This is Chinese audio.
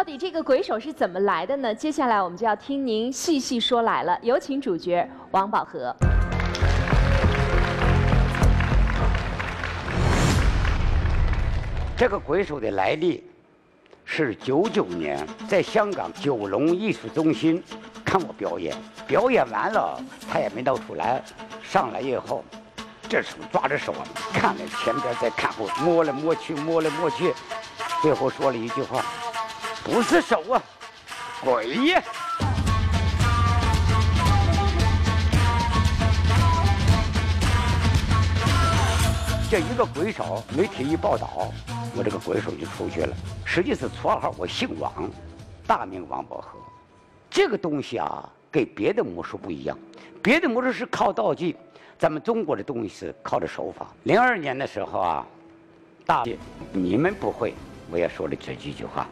到底这个鬼手是怎么来的呢？接下来我们就要听您细细说来了。有请主角王宝和。这个鬼手的来历是九九年在香港九龙艺术中心看我表演，表演完了他也没闹出来，上来以后，这手抓着手，看了前边再看后，摸来摸去，摸来摸去，最后说了一句话：“不是手啊，鬼呀！”这一个鬼手，媒体一报道，我这个鬼手就出去了。实际是绰号，我姓王，大名王宝和。这个东西啊，跟别的魔术不一样，别的魔术是靠道具，咱们中国的东西是靠着手法。零二年的时候啊，大你们不会，我也说了这几句话。